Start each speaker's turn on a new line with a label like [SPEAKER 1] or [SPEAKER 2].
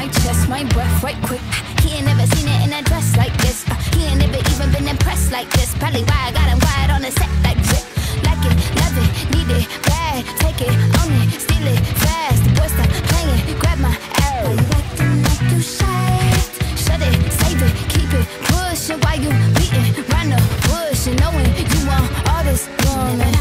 [SPEAKER 1] my chest, my breath right quick. He ain't never seen it in a dress like this. Uh, he ain't never even been impressed like this. Probably why I got him quiet on the set like this. Like it, love it, need it, bad. Take it, own it, steal it, fast. The boy stop playing, grab my ass. Why you
[SPEAKER 2] acting like you shy?
[SPEAKER 1] Shut it, save it, keep it, push it. Why you beating round the bush and knowing you want all this woman?